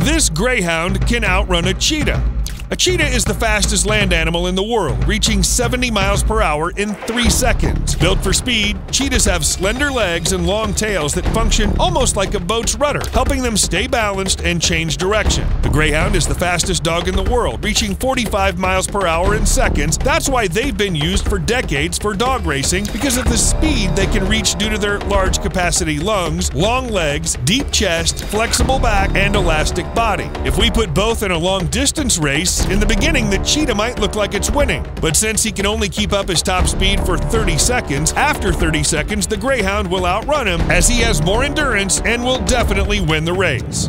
This greyhound can outrun a cheetah. A cheetah is the fastest land animal in the world, reaching 70 miles per hour in 3 seconds. Built for speed, cheetahs have slender legs and long tails that function almost like a boat's rudder, helping them stay balanced and change direction. The greyhound is the fastest dog in the world, reaching 45 miles per hour in seconds. That's why they've been used for decades for dog racing because of the speed they can reach due to their large capacity lungs, long legs, deep chest, flexible back, and elastic body. If we put both in a long distance in the beginning, the cheetah might look like it's winning, but since he can only keep up his top speed for 30 seconds, after 30 seconds, the Greyhound will outrun him as he has more endurance and will definitely win the race.